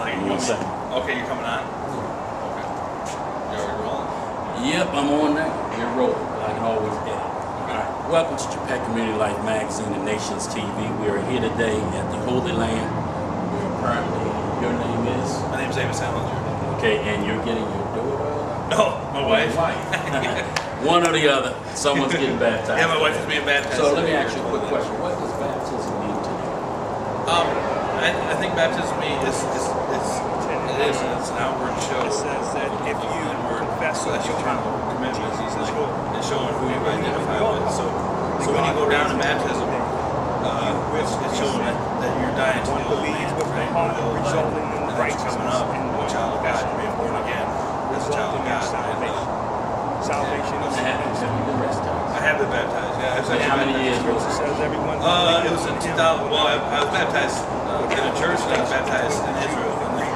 Like, you One second. Okay, you're coming on? Okay. You already rolling? Yep, I'm on there. You're rolling. I can always get it. Alright, Welcome to JAPEC Community Life Magazine and Nations TV. We are here today at the Holy Land. We're currently, your name is? My name is Amos Hallinger. Okay, and you're getting your daughter? No, my wife. One or the other. Someone's getting baptized. Yeah, my wife is being baptized. So let me ask you a quick question. What does baptism mean to you? Um, I, I think baptism is, is, is it is it's an outward show. It says that if you confess that's with your your kind of commitment. Jesus It's is like Lord, showing who you identify with. So, so when you go down to baptism, uh, it's, it's showing that, that you're dying to the old man, the right? The old life, resulting in and then you're coming up, and a child of God, being born again as a child of God. And, salvation. uh, Salvation is And have have you been baptized? I have been baptized. Yeah, I was And actually how many baptized. years was it? says everyone Uh, it was in in 2000. Well, I, I was baptized Uh, in a church, and I was baptized in Israel. And then,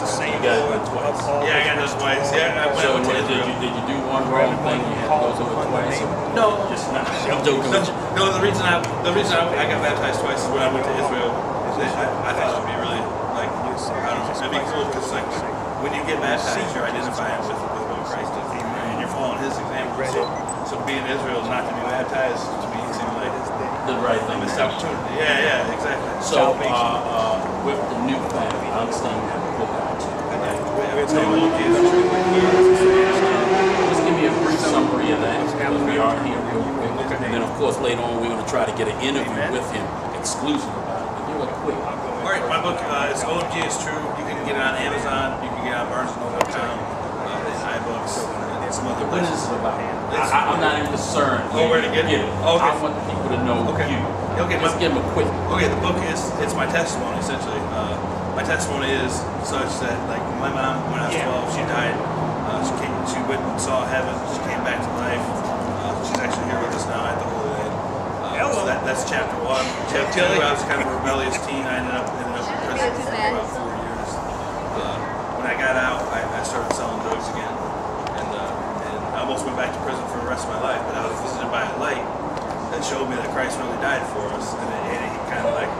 the same You got it twice. of yeah, I got those twice. Yeah, I went So over to did Israel. you, did you do one wrong thing? You had to go through it twice? No, Just not. I'm joking no, no. The reason I the reason I, I got baptized twice is when I went to Israel. is that I, I thought it would be really like I don't know, it'd be cool because like when you get baptized, you're identifying with, with what Christ did, and you're following His example. So, so being in Israel is not to be baptized to me seemed like The right thing. missed opportunity. Yeah, yeah, exactly. So, uh, uh, with the new family, I understand you have a book out too. It's no old Jesus. Just give me a brief summary of that, because we are here real quick. And then, of course, later on, we're gonna try to get an interview with him exclusive about it. A quick. All right, my book uh, is OMG is True. You can get it on Amazon. You can get it on BarnesandNoble.com, uh, iBooks, and some other is places. this about? I, I- I'm not even concerned. Oh, where to get it? Okay. I want the people to know Okay. you. Okay, Just my- give them a quick. Okay, the book is it's my testimony essentially. Uh, my testimony is such that like my mom when I was 12 she died. Uh, she came, she went and saw heaven. She came back to life. Uh, she's actually here with us now at the Holy Land. Uh, Hello. so that, that's chapter one. Chapter two, I was kind of a rebellious teen. I ended up ended up in prison for about four years. Uh, when I got out, I, I started selling drugs again, and uh, and I almost went back to prison for the rest of my life. But I was visited by a light that showed me that Christ really died for us, and it, and it kind of like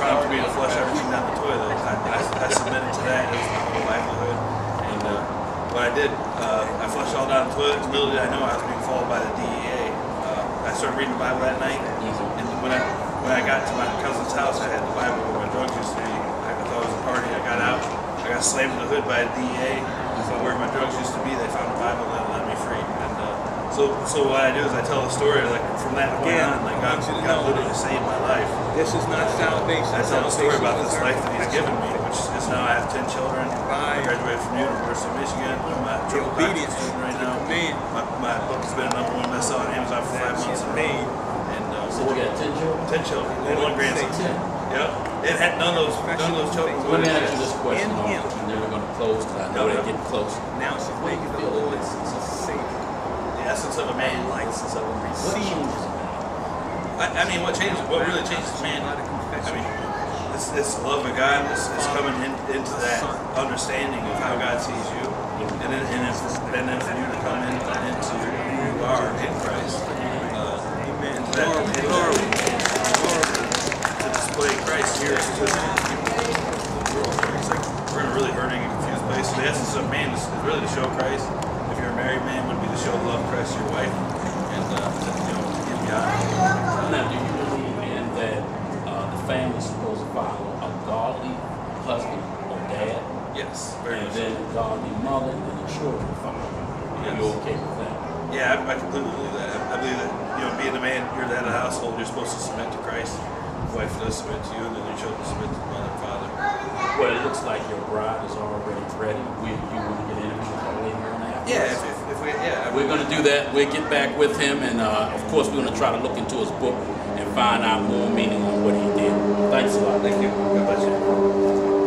prompted me to flush everything down the toilet. I, I, I submitted to that. It was my whole livelihood, and uh, what I did, uh, I flushed all down the toilet. Little did I know I was being followed by the DEA. Uh, I started reading the Bible that night, and when I when I got to my cousin's house, I had the Bible where my drugs used to be. I thought it was a party. I got out. I got slammed in the hood by the DEA. So where my drugs used to be, they found the Bible that free. And uh, so, so what I do is I tell a story like from that point Again, on, like God, I want you to God know. literally saved my life. This is not salvation. I tell a story about this life that He's given me, which is now I have ten children. I graduated from the University of Michigan. I'm a the triple obedience student right to now. the command My, my book has been a number one bestseller on Amazon for five months. is in a made. And uh, So we got ten children? ten children and one grandson. Yep. It had none of those none of those children. Let me ask you this question, In him. and then we're gonna close, because I know they're getting close. Now she's What do making you the feel Lord it is? Savior. The essence of a man. Like essence of a What receive. changes man? I, I mean, what changes? What really changes man? Not a I confession. mean, it's, it's the love of God. It's, it's coming in, into that understanding of how God sees you, and then and, if, and then for you to come in, into who you are in Christ. Show Christ. If you're a married man, would be to show love Christ to your wife, and uh, you know, give God. Now, do you believe in that uh, the family's supposed to follow a godly husband or dad, Yes, very and much. so. then a godly mother, and then the children follow? Are you okay with that? Yeah, I, I completely believe that. I, I believe that you know, being a man, you're the head of the household. You're supposed to submit to Christ. Your wife does submit to you, and then your children submit to the mother and father. Well, it looks like your bride is already ready. We, you want to get interviewed with on after? Yeah, if, if, if we, yeah, We're going to do that. We'll get back with him, and uh, of course, we're going to try to look into his book and find out more meaning on what he did. Thanks a lot. Thank you. God bless you.